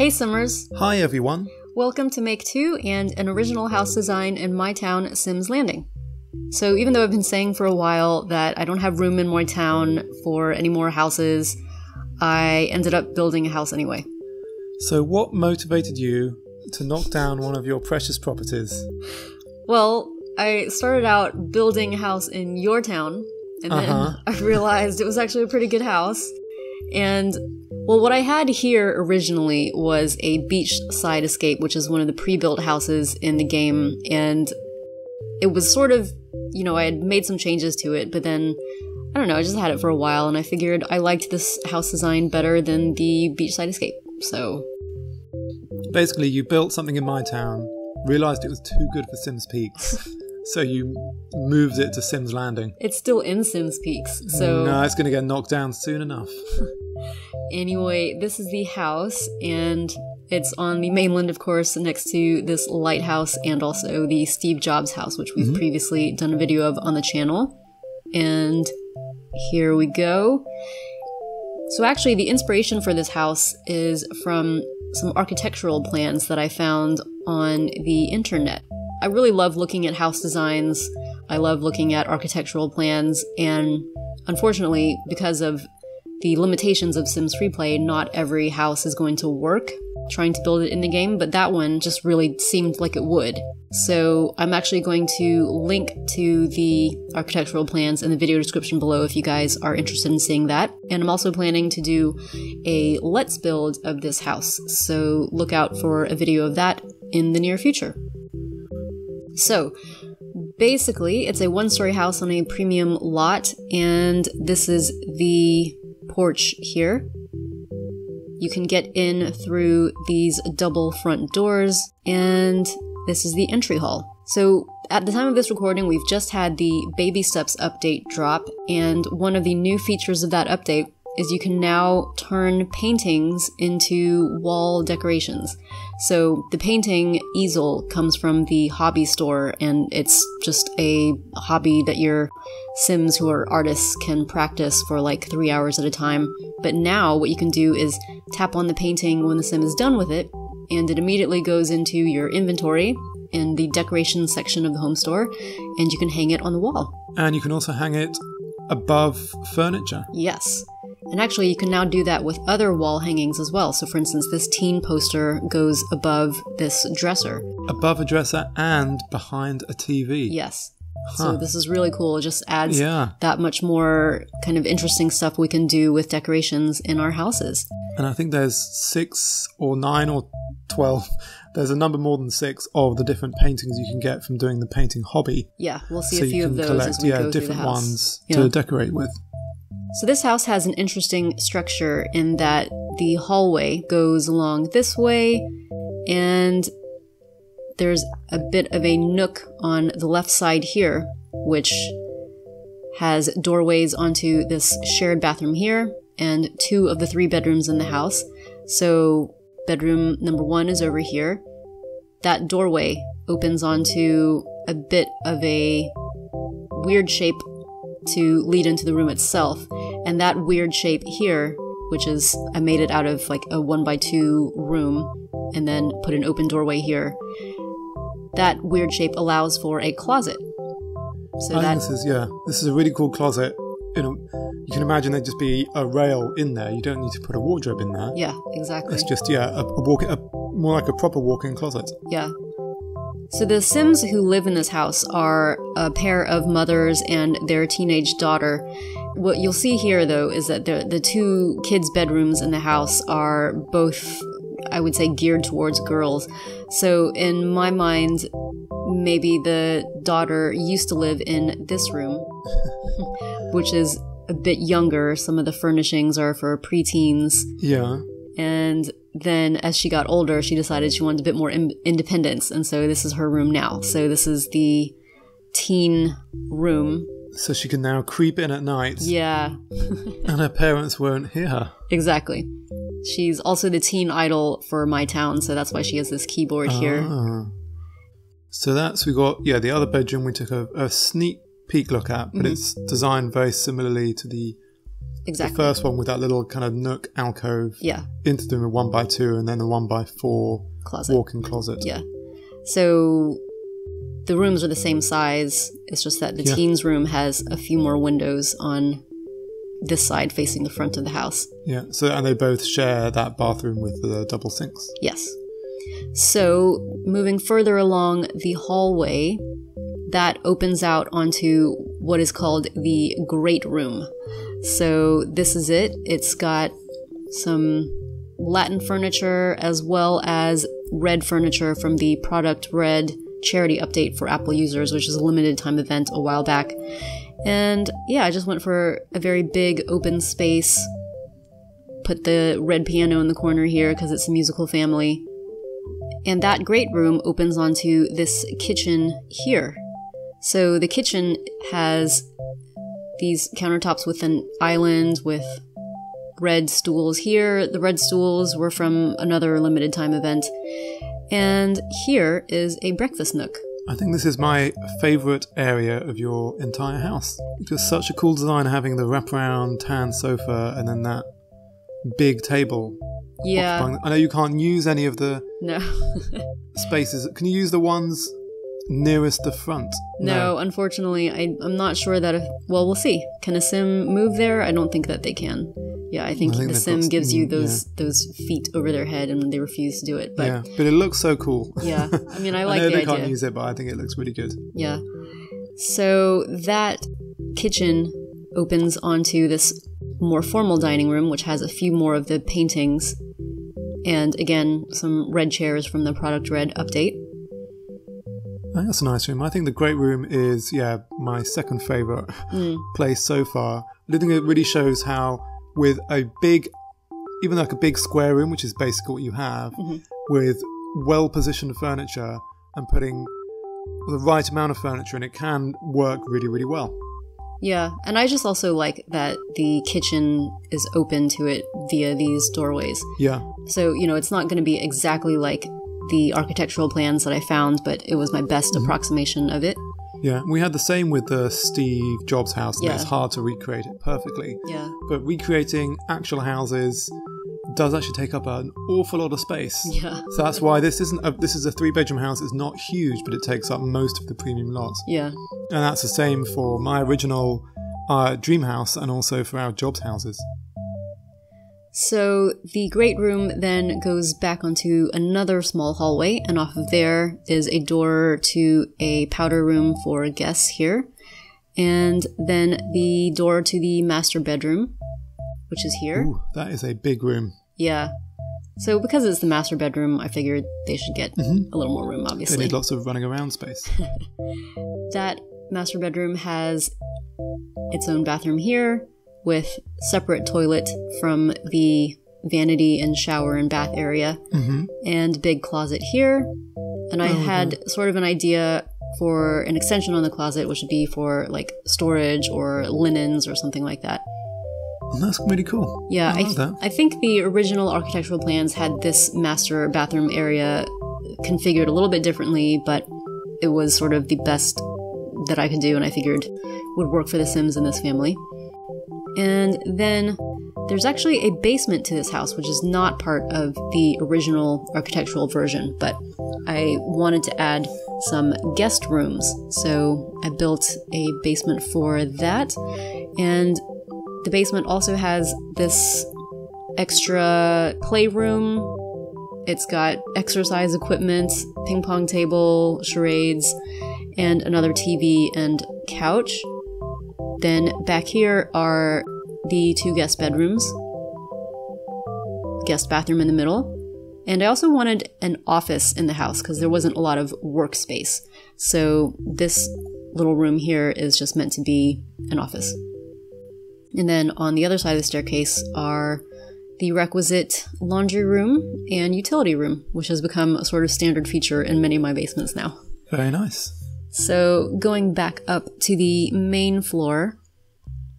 Hey Simmers! Hi everyone. Welcome to Make 2 and an original house design in my town, Sims Landing. So, even though I've been saying for a while that I don't have room in my town for any more houses, I ended up building a house anyway. So, what motivated you to knock down one of your precious properties? Well, I started out building a house in your town, and then Uh-huh. I realized it was actually a pretty good house. And, well, what I had here originally was a beachside escape, which is one of the pre built houses in the game. And it was sort of, you know, I had made some changes to it, but then, I don't know, I just had it for a while, and I figured I liked this house design better than the beachside escape. So, Basically, you built something in my town, realized it was too good for Sims Peaks, so you moved it to Sims Landing. it's still in Sims Peaks. So, mm, no, it's going to get knocked down soon enough. Anyway, this is the house, and it's on the mainland, of course, next to this lighthouse and also the Steve Jobs house, which we've mm-hmm. previously done a video of on the channel. And here we go. So, actually, the inspiration for this house is from some architectural plans that I found on the internet. I really love looking at house designs. I love looking at architectural plans, and unfortunately, because of the limitations of Sims Freeplay, not every house is going to work trying to build it in the game, but that one just really seemed like it would. So I'm actually going to link to the architectural plans in the video description below if you guys are interested in seeing that. And I'm also planning to do a let's build of this house, so look out for a video of that in the near future. So, basically, it's a one story house on a premium lot, and this is the porch here. You can get in through these double front doors, and this is the entry hall. So, at the time of this recording, we've just had the Baby Steps update drop, and one of the new features of that update is you can now turn paintings into wall decorations. So the painting easel comes from the hobby store, and it's just a hobby that your Sims who are artists can practice for like three hours at a time. But now what you can do is tap on the painting when the Sim is done with it, and it immediately goes into your inventory in the decorations section of the home store, and you can hang it on the wall. And you can also hang it above furniture. Yes. And actually, you can now do that with other wall hangings as well. So, for instance, this teen poster goes above this dresser. Above a dresser and behind a TV. Yes. So, this is really cool. It just adds Yeah. that much more kind of interesting stuff we can do with decorations in our houses. And I think there's six or nine or twelve. There's a number more than six of the different paintings you can get from doing the painting hobby. Yeah, we'll see so a few of those collect as we yeah go through the different house. ones Yeah. to decorate with. So this house has an interesting structure in that the hallway goes along this way and there's a bit of a nook on the left side here which has doorways onto this shared bathroom here and two of the three bedrooms in the house. So bedroom number 1 is over here. That doorway opens onto a bit of a weird shape to lead into the room itself. And that weird shape here, which is, I made it out of like a one by two room and then put an open doorway here. That weird shape allows for a closet. So I that, this is yeah. This is a really cool closet. You know, you can imagine there'd just be a rail in there. You don't need to put a wardrobe in there. yeah, exactly. It's just yeah, a, a walk, a, more like a proper walk-in closet. Yeah. So the Sims who live in this house are a pair of mothers and their teenage daughter. What you'll see here, though, is that the the two kids' bedrooms in the house are both, I would say, geared towards girls. So in my mind, maybe the daughter used to live in this room, which is a bit younger. Some of the furnishings are for preteens. Yeah. And then as she got older, she decided she wanted a bit more in- independence. And so this is her room now. So this is the teen room. So she can now creep in at night, Yeah, and her parents won't hear her. exactly. She's also the teen idol for my town. So that's why she has this keyboard here. Ah. So that's we got yeah the other bedroom we took a, a sneak peek look at, but Mm-hmm. it's designed very similarly to the exactly. The first one with that little kind of nook alcove yeah, into the one by two, and then the one by four closet. walk-in closet. Yeah. So the rooms are the same size. It's just that the Yeah. teens room has a few more windows on this side facing the front of the house. Yeah. So and they both share that bathroom with the double sinks. Yes. So moving further along the hallway, that opens out onto what is called the Great Room. So this is it. It's got some Latin furniture as well as red furniture from the Product Red charity update for Apple users, which is a limited time event a while back. And yeah, I just went for a very big open space. Put the red piano in the corner here because it's a musical family. And that great room opens onto this kitchen here. So the kitchen has these countertops with an island with red stools here. The red stools were from another limited time event. And here is a breakfast nook. I think this is my favorite area of your entire house. Just such a cool design having the wraparound tan sofa and then that big table. Yeah. I know you can't use any of the No. spaces. Can you use the ones nearest the front? no, unfortunately, I, I'm not sure that if. Well, we'll see. Can a sim move there? I don't think that they can. Yeah, I think, I think the sim got gives you those those feet over their head and they refuse to do it. But yeah, but it looks so cool. yeah, I mean, I I, like know the they idea. can't use it, but I think it looks really good. Yeah. So that kitchen opens onto this more formal dining room, which has a few more of the paintings. And again, some red chairs from the Product Red update. That's a nice room. I think the great room is, yeah, my second favorite Mm. place so far. I think it really shows how, with a big, even like a big square room, which is basically what you have, Mhm. with well positioned furniture and putting the right amount of furniture in, it can work really, really well. Yeah, and I just also like that the kitchen is open to it via these doorways. Yeah, So, you know, it's not going to be exactly like the architectural plans that I found, but it was my best approximation of it. Yeah. We had the same with the Steve Jobs house. and Yeah. It's hard to recreate it perfectly. Yeah. But recreating actual houses does actually take up an awful lot of space. Yeah. So that's why this isn't a, this is a three bedroom house. It's not huge, but it takes up most of the premium lots. Yeah. And that's the same for my original uh, dream house and also for our jobs houses. So the great room then goes back onto another small hallway, and off of there is a door to a powder room for guests here, and then the door to the master bedroom, which is here. Ooh, that is a big room. Yeah. So because it's the master bedroom, I figured they should get mm-hmm. a little more room, Obviously, They need lots of running around space. that master bedroom has its own bathroom here with separate toilet from the vanity and shower and bath area hmm and big closet here. And i Oh, had sort of an idea for an extension on the closet which would be for like storage or linens or something like that. And that's really cool. yeah I I. I think the original architectural plans had this master bathroom area configured a little bit differently but it was sort of the best that i could do and i figured would work for the sims in this family and then there's actually a basement to this house which is not part of the original architectural version but i wanted to add some guest rooms so i built a basement for that and the basement also has this extra playroom. It's got exercise equipment, ping pong table, charades, and another TV and couch. Then back here are the two guest bedrooms, guest bathroom in the middle. And I also wanted an office in the house because there wasn't a lot of workspace. So this little room here is just meant to be an office. And then on the other side of the staircase are the requisite laundry room and utility room, which has become a sort of standard feature in many of my basements now. Very nice. So, going back up to the main floor,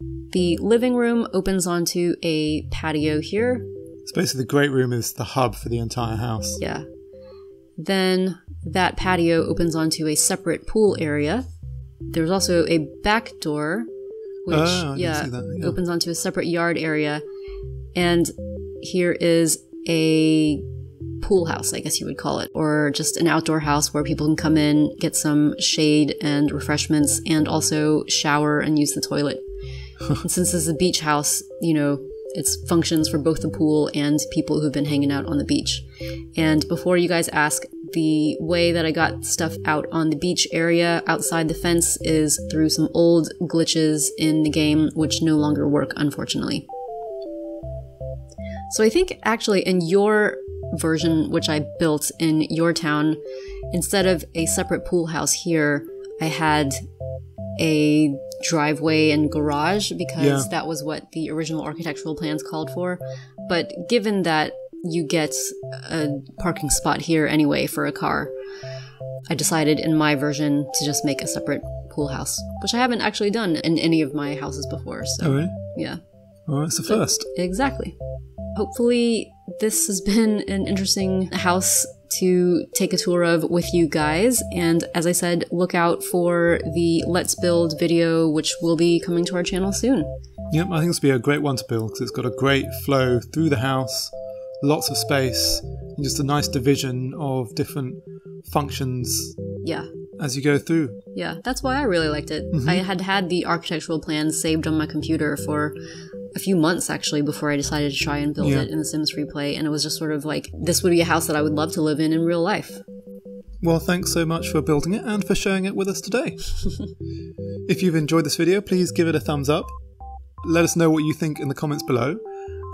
the living room opens onto a patio here. So basically, the great room is the hub for the entire house. Yeah. Then that patio opens onto a separate pool area. There's also a back door. which oh, can yeah, that, yeah. opens onto a separate yard area. And here is a pool house, I guess you would call it, or just an outdoor house where people can come in, get some shade and refreshments, and also shower and use the toilet. since this is a beach house, you know, it's functions for both the pool and people who've been hanging out on the beach. And before you guys ask, the way that I got stuff out on the beach area outside the fence is through some old glitches in the game, which no longer work, unfortunately. So I think actually in your version, which I built in your town, instead of a separate pool house here, I had a driveway and garage because Yeah. that was what the original architectural plans called for. But given that you get a parking spot here anyway for a car, I decided in my version to just make a separate pool house, which I haven't actually done in any of my houses before. So, Oh, really? yeah. Right, it's the first. Exactly. Hopefully, this has been an interesting house to take a tour of with you guys. And as I said, look out for the Let's Build video, which will be coming to our channel soon. Yep, I think this will be a great one to build because it's got a great flow through the house, lots of space, and just a nice division of different functions Yeah. as you go through. Yeah, that's why I really liked it. Mm-hmm. I had had the architectural plans saved on my computer for a few months actually before I decided to try and build Yeah. it in The Sims Freeplay, and it was just sort of like this would be a house that I would love to live in in real life. Well, thanks so much for building it and for sharing it with us today. if you've enjoyed this video, please give it a thumbs up. Let us know what you think in the comments below.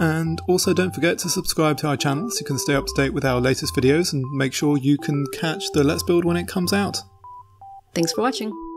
And also don't forget to subscribe to our channel so you can stay up to date with our latest videos and make sure you can catch the Let's Build when it comes out. Thanks for watching.